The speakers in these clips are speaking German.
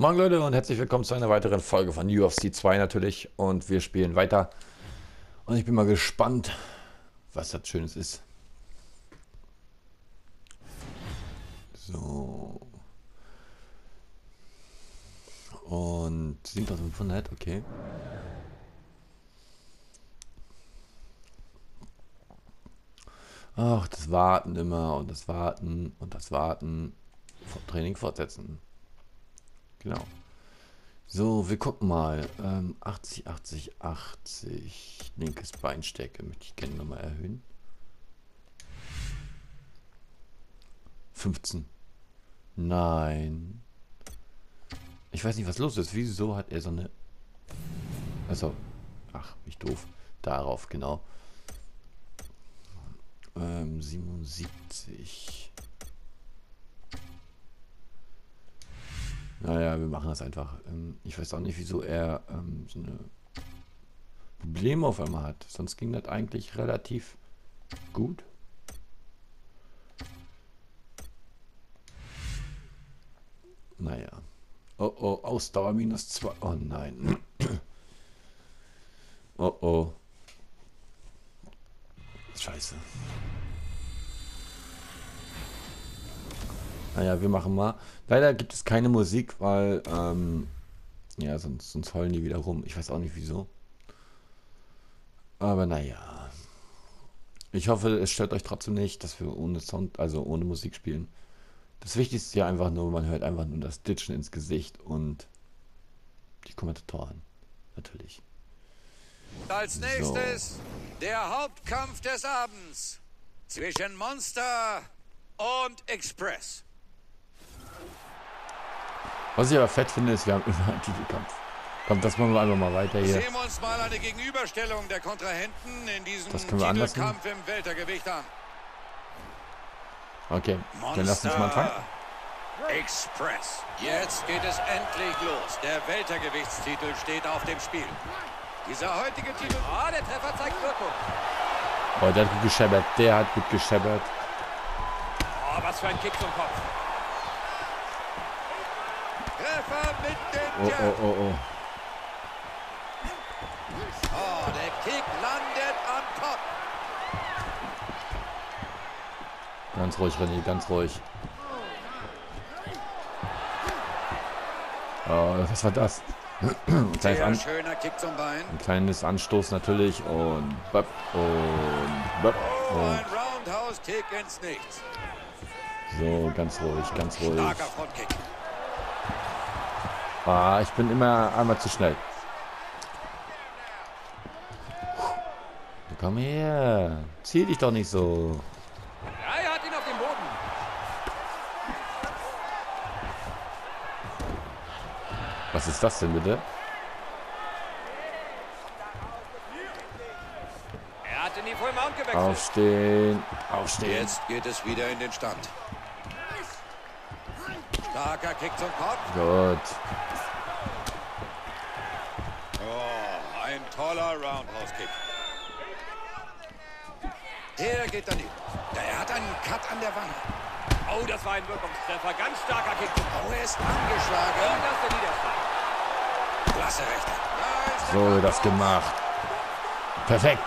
Moin Leute und herzlich willkommen zu einer weiteren Folge von UFC 2 natürlich und wir spielen weiter und ich bin mal gespannt, was das Schönes ist. So. Und 7500, okay. Ach, das Warten immer und das Warten und das Warten. Training fortsetzen. Genau. So, wir gucken mal. Ähm, 80, 80, 80. Linkes Beinstärke möchte ich gerne nochmal erhöhen. 15. Nein. Ich weiß nicht, was los ist. Wieso hat er so eine... Also, ach, ich doof. Darauf, genau. Ähm, 77. Naja, wir machen das einfach. Ähm, ich weiß auch nicht, wieso er ähm, so eine Probleme auf einmal hat. Sonst ging das eigentlich relativ gut. Naja. Oh oh, Ausdauer minus 2. Oh nein. oh oh. Scheiße. Naja, wir machen mal. Leider gibt es keine Musik, weil, ähm, ja, sonst, sonst heulen die wieder rum. Ich weiß auch nicht wieso. Aber naja. Ich hoffe, es stört euch trotzdem nicht, dass wir ohne Sound, also ohne Musik spielen. Das Wichtigste ist ja einfach nur, man hört einfach nur das Ditchen ins Gesicht und die Kommentatoren. Natürlich. Als nächstes so. der Hauptkampf des Abends zwischen Monster und Express. Was ich aber fett finde, ist, wir haben immer einen Titelkampf. Kommt, das machen wir einfach mal weiter hier. Sehen wir uns mal eine Gegenüberstellung der Kontrahenten in diesem das können wir Titelkampf im Weltergewicht an. Okay, dann lass uns mal anfangen. Express. Jetzt geht es endlich los. Der Weltergewichtstitel steht auf dem Spiel. Dieser heutige Titel... Oh, der Treffer zeigt Wirkung. Oh, der hat gut gescheppert. Der hat gut gescheppert. Oh, was für ein Kick zum Kopf. Oh, oh, oh, oh. Oh, der Kick landet am Kopf. Ganz ruhig, René, ganz ruhig. Oh, was war das? ein, kleines An schöner Kick zum Bein. ein kleines Anstoß natürlich und bap, und bap, oh, und ein Roundhouse-Kick ins Nichts. So, ganz ruhig, ganz ruhig. Starker Frontkick. Ah, ich bin immer einmal zu schnell. Komm her. Zieh dich doch nicht so. Ja, er hat ihn auf dem Boden. Was ist das denn bitte? Er hat in die Full Mount gewechselt. Aufstehen. Aufstehen. Jetzt geht es wieder in den Stand. Starker Kick zum Kopf. Gut. Oh, toller Roundhouse-Kick. Der geht daneben. Er hat einen Cut an der Wange. Oh, das war ein Wirkungstreffer. Ganz starker Kick. Oh, er ist angeschlagen. Und das ist der Niederschlag. Klasse Rechter. So, das gemacht. Perfekt.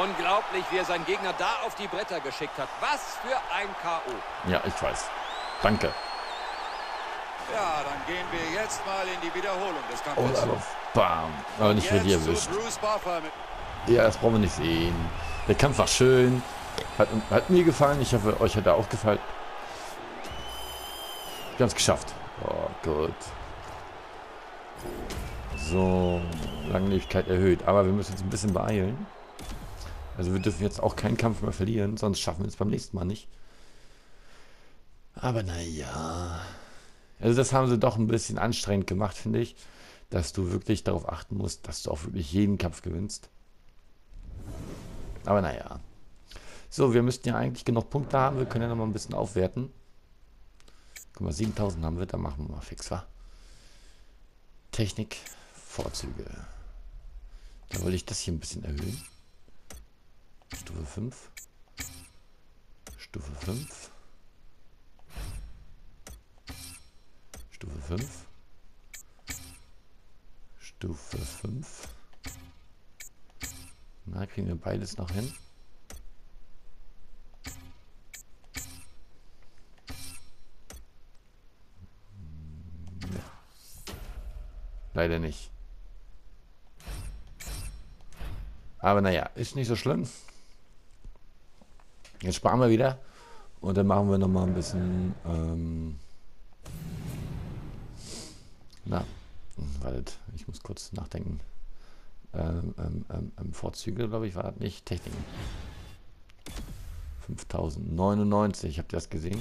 Unglaublich, wie er seinen Gegner da auf die Bretter geschickt hat. Was für ein K.O. Ja, ich weiß. Danke. Ja, dann gehen wir jetzt mal in die Wiederholung des Kampfes. Oh, bam. Aber nicht für die erwischt. Ja, das brauchen wir nicht sehen. Der Kampf war schön. Hat, hat mir gefallen. Ich hoffe, euch hat er auch gefallen. Wir haben es geschafft. Oh, gut. So, Langlebigkeit erhöht. Aber wir müssen uns ein bisschen beeilen. Also wir dürfen jetzt auch keinen Kampf mehr verlieren, sonst schaffen wir es beim nächsten Mal nicht. Aber naja. Also das haben sie doch ein bisschen anstrengend gemacht, finde ich. Dass du wirklich darauf achten musst, dass du auch wirklich jeden Kampf gewinnst. Aber naja. So, wir müssten ja eigentlich genug Punkte haben. Wir können ja noch mal ein bisschen aufwerten. Guck mal, 7000 haben wir. Dann machen wir mal fix, wa? Technik, Vorzüge. Dann wollte ich das hier ein bisschen erhöhen. Stufe 5. Stufe 5. Stufe 5. Stufe 5. Na, kriegen wir beides noch hin? Leider nicht. Aber naja, ist nicht so schlimm. Jetzt sparen wir wieder. Und dann machen wir nochmal ein bisschen... Ähm, na, wartet, ich muss kurz nachdenken. Ähm, ähm, ähm, ähm Vorzüge, glaube ich, war das nicht. Techniken. 5099, habt ihr das gesehen?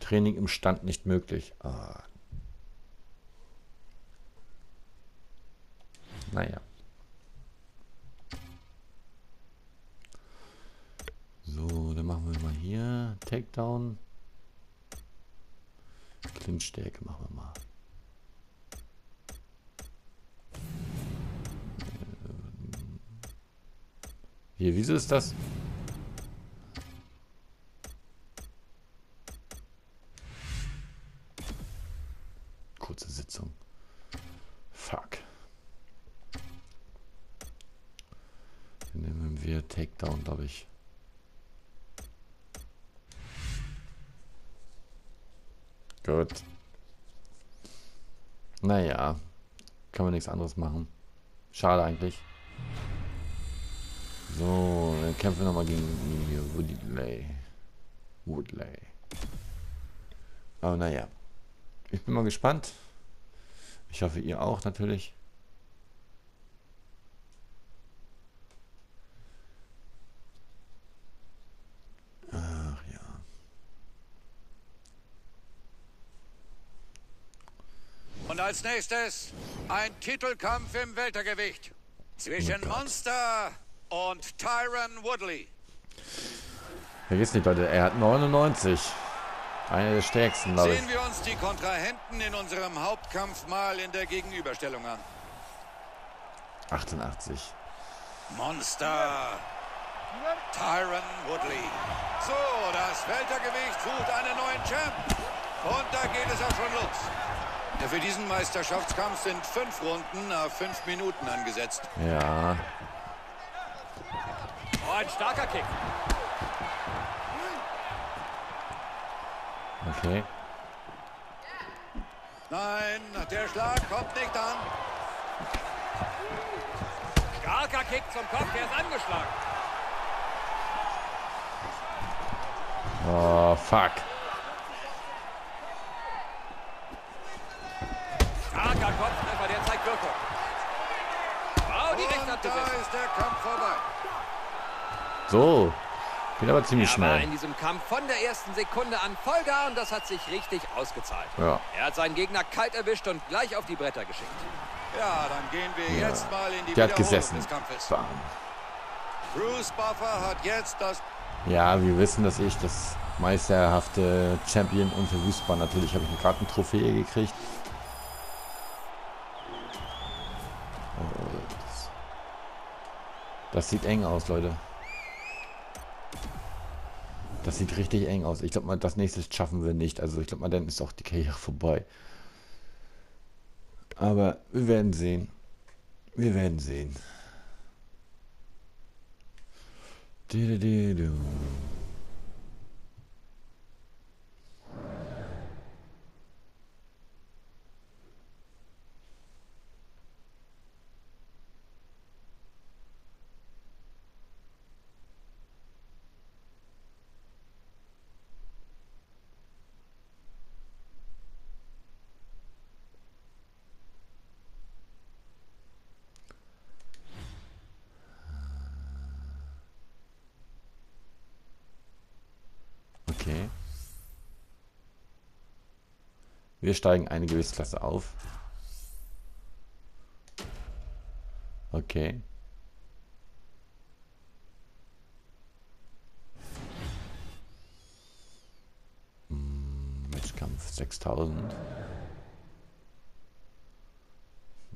Training im Stand nicht möglich. Ah, Naja. So, dann machen wir mal hier Takedown. Clinch-Stärke machen wir mal. Hier, wieso ist das? Kurze Sitzung. Fuck. Nehmen wir Takedown, glaube ich. Gut. Naja, kann man nichts anderes machen. Schade eigentlich. So, dann kämpfen wir nochmal gegen Woodley. Woodley. Aber naja. Ich bin mal gespannt. Ich hoffe, ihr auch natürlich. Als nächstes ein Titelkampf im Weltergewicht zwischen oh Monster und Tyron Woodley. Vergiss nicht, Leute, er hat 99. Einer der stärksten, glaube ich. Sehen wir uns die Kontrahenten in unserem Hauptkampf mal in der Gegenüberstellung an. 88. Monster. Tyron Woodley. So, das Weltergewicht sucht einen neuen Champ. Und da geht es auch schon los. Für diesen Meisterschaftskampf sind fünf Runden nach fünf Minuten angesetzt. Ja. Oh, ein starker Kick. Okay. Nein, der Schlag kommt nicht an. Starker Kick zum Kopf, der ist angeschlagen. Oh, fuck. Da ist der Kampf vorbei. So, geht aber ziemlich er schnell. War in diesem Kampf von der ersten Sekunde an Vollgar und das hat sich richtig ausgezahlt. Ja. Er hat seinen Gegner kalt erwischt und gleich auf die Bretter geschickt. Ja, dann gehen wir ja. jetzt mal in die der hat gesessen. des Kampfes. Bam. Bruce Buffer hat jetzt das... Ja, wir wissen, dass ich das meisterhafte Champion unverwüstbar natürlich habe ich gerade eine Trophäe gekriegt. Das sieht eng aus, Leute. Das sieht richtig eng aus. Ich glaube mal, das nächste schaffen wir nicht. Also ich glaube mal, dann ist auch die Karriere vorbei. Aber wir werden sehen. Wir werden sehen. Du, du, du, Wir steigen eine Gewichtsklasse auf. Okay. Hm, Matchkampf 6000.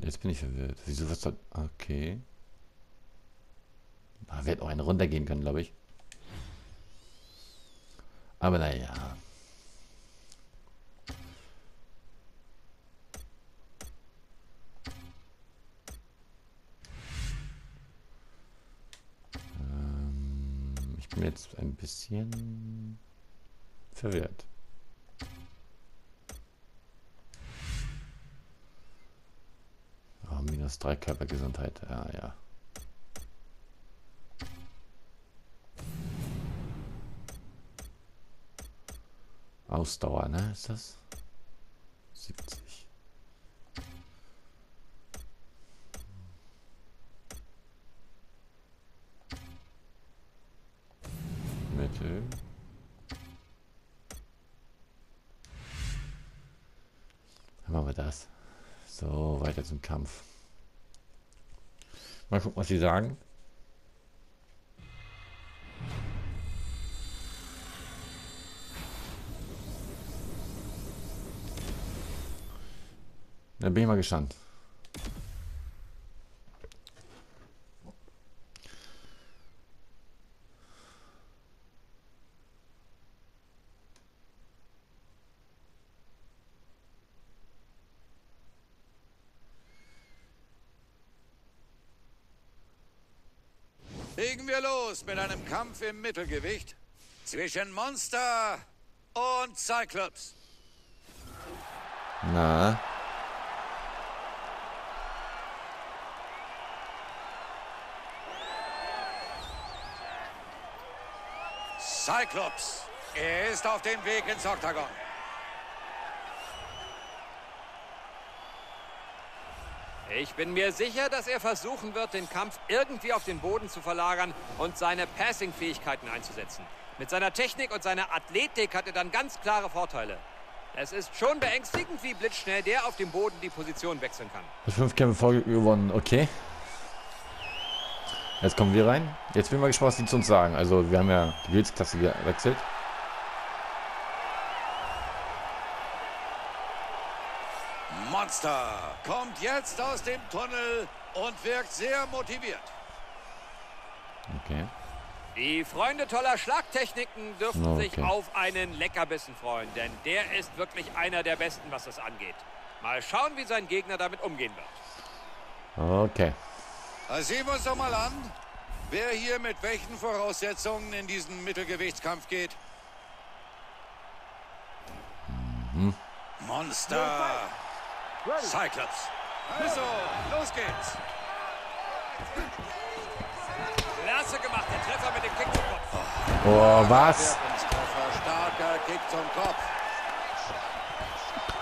Jetzt bin ich verwirrt. Wieso was soll... Okay. Da wird auch eine runtergehen können, glaube ich. Aber naja. Bin jetzt ein bisschen verwirrt. Oh, minus drei Körpergesundheit. Ja, ja. Ausdauer, ne? Ist das? 70. Mittel. Dann machen wir das. So, weiter zum Kampf. Mal gucken, was sie sagen. Da bin ich mal gespannt. Legen wir los mit einem Kampf im Mittelgewicht zwischen Monster und Cyclops. Na, Cyclops. Er ist auf dem Weg ins Oktagon. Ich bin mir sicher, dass er versuchen wird, den Kampf irgendwie auf den Boden zu verlagern und seine Passing-Fähigkeiten einzusetzen. Mit seiner Technik und seiner Athletik hat er dann ganz klare Vorteile. Es ist schon beängstigend, wie blitzschnell der auf dem Boden die Position wechseln kann. fünf Kämpfe Folge gewonnen. Okay. Jetzt kommen wir rein. Jetzt bin ich mal gespannt, was die zu uns sagen. Also, wir haben ja die Gewichtsklasse gewechselt. Monster kommt jetzt aus dem Tunnel und wirkt sehr motiviert. Okay. Die Freunde toller Schlagtechniken dürfen Okay. sich auf einen Leckerbissen freuen, denn der ist wirklich einer der besten, was das angeht. Mal schauen, wie sein Gegner damit umgehen wird. Okay. Na, Sehen wir uns doch mal an, wer hier mit welchen Voraussetzungen in diesen Mittelgewichtskampf geht. Monster. Cyclops. Also, los geht's. Klasse gemacht, der Treffer mit dem Kick zum Kopf. Oh, was? Starker Kick zum Kopf.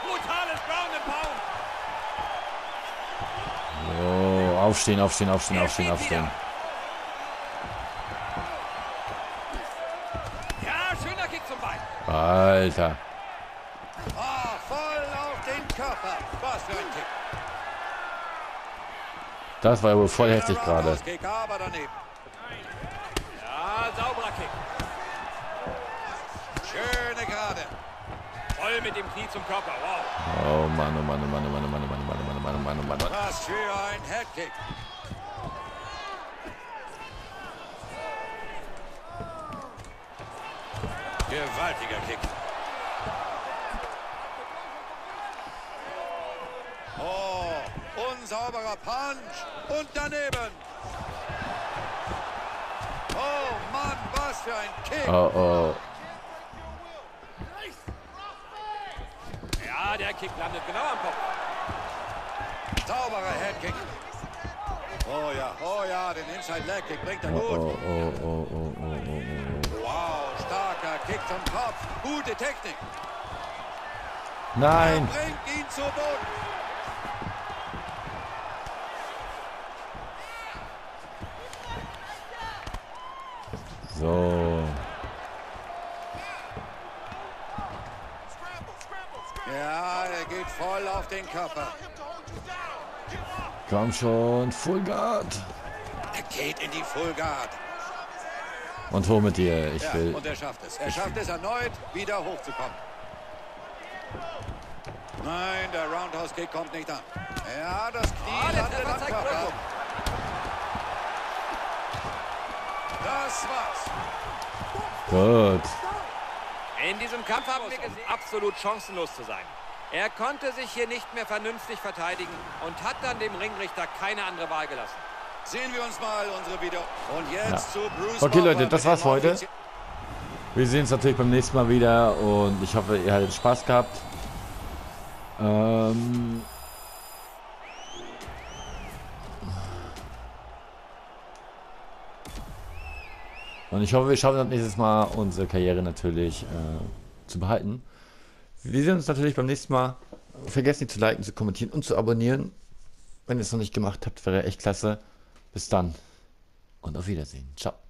Brutales Ground and Pound. Oh, aufstehen, aufstehen, aufstehen, aufstehen, aufstehen. Ja, schöner Kick zum Bein. Alter. Ah, voll auf den Körper. Was für ein Kick. Das war ja wohl voll heftig gerade. Ja, sauberer Kick. Schöne Gerade. Voll mit dem Knie zum Körper. Wow. Oh Mann, oh Mann, oh Mann, oh Mann, oh Mann, oh Mann, oh Mann, oh Mann, oh Mann, oh Mann, oh Mann, oh Mann. Was für ein Headkick. Gewaltiger Kick. Oh, unsauberer Punch. Und daneben. Oh Mann, was für ein Kick. Oh, oh. Ja, der Kick landet genau am Kopf. Sauberer Headkick. Oh ja, oh ja, den Inside Leg Kick bringt er Oh, gut. oh, oh, oh, oh, oh, oh, oh. Wow, starker Kick zum Kopf. Gute Technik. Nein! Bringt ihn zu Boden. So. Ja, er geht voll auf den Körper. Komm schon, Full Guard. Er geht in die Full Guard. Und hol mit dir, ich Ja, will. und er schafft es. Er schafft es erneut, wieder hochzukommen. Nein, der Roundhouse Kick kommt nicht an. Ja, das Knie der landet am Körper. Wirkung. Das war's. Gut. In diesem Kampf haben wir gesehen, absolut chancenlos zu sein. Er konnte sich hier nicht mehr vernünftig verteidigen und hat dann dem Ringrichter keine andere Wahl gelassen. Sehen wir uns mal unsere Video. Und jetzt ja. zu Bruce Okay, Leute, das war's für heute. Wir sehen uns natürlich beim nächsten Mal wieder und ich hoffe, ihr hattet Spaß gehabt. Ähm und ich hoffe, wir schaffen das nächstes Mal, unsere Karriere natürlich äh, zu behalten. Wir sehen uns natürlich beim nächsten Mal. Vergesst nicht zu liken, zu kommentieren und zu abonnieren. Wenn ihr es noch nicht gemacht habt, wäre echt klasse. Bis dann und auf Wiedersehen. Ciao.